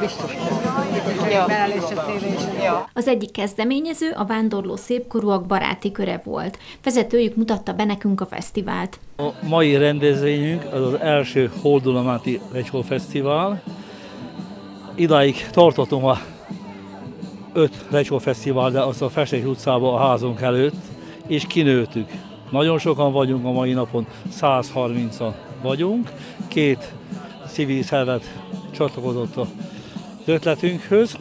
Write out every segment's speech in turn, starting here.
biztos. Az egyik kezdeményező a vándorló szépkorúak baráti köre volt. Vezetőjük mutatta be nekünk a fesztivált. A mai rendezvényünk az az első Holdulamáti Recsol Fesztivál. Idáig tartottam a öt Recsol Fesztivál, de azt a Festés utcában a házunk előtt, és kinőttük. Nagyon sokan vagyunk a mai napon, 130-an vagyunk. Két civil szervet csatlakozott a ötletünkhöz.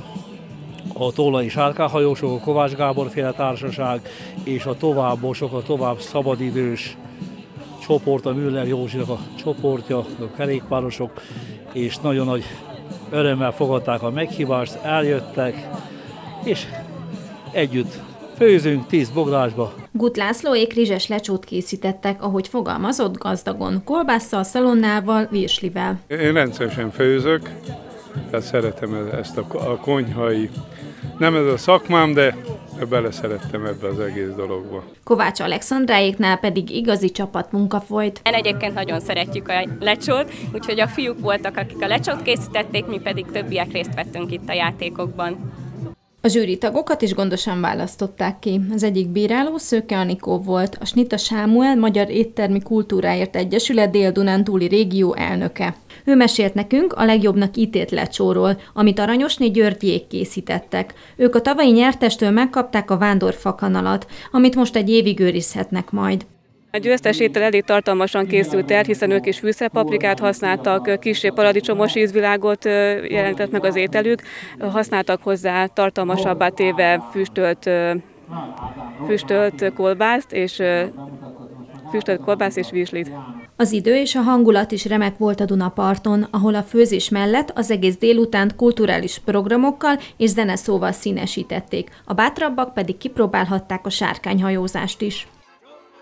A Tólai Sárkáhajósok, a Kovács Gábor féle társaság és a továbbosok, a tovább szabadidős csoport, a Müller Józsinak a csoportja, a kerékpárosok, és nagyon nagy örömmel fogadták a meghívást, eljöttek, és együtt főzünk tíz bográsba. Gut Lászlóék rizses lecsót készítettek, ahogy fogalmazott gazdagon, kolbásszal, szalonnával, virslivel. Én rendszeresen főzök, tehát szeretem ezt a, a konyhai, nem ez a szakmám, de beleszerettem ebbe az egész dologba. Kovács Alexandráéknál pedig igazi csapatmunka folyt. Én egyébként nagyon szeretjük a lecsót, úgyhogy a fiúk voltak, akik a lecsót készítették, mi pedig többiek részt vettünk itt a játékokban. A zsűri tagokat is gondosan választották ki. Az egyik bíráló Szőke Anikó volt, a Snita Sámuel Magyar Éttermi Kultúráért Egyesület Dél-Dunántúli régió elnöke. Ő mesélt nekünk a legjobbnak ítélt lecsóról, amit Aranyosné Györgyék készítettek. Ők a tavalyi nyertestől megkapták a vándor fakanalat, amit most egy évig őrizhetnek majd. A győztes étel elég tartalmasan készült el, hiszen ők is fűszerpaprikát használtak, kisebb paradicsomos ízvilágot jelentett meg az ételük, használtak hozzá tartalmasabbá téve füstölt, füstölt kolbászt és füstölt kolbász és virslit. Az idő és a hangulat is remek volt a Dunaparton, ahol a főzés mellett az egész délutánt kulturális programokkal és zeneszóval színesítették, a bátrabbak pedig kipróbálhatták a sárkányhajózást is.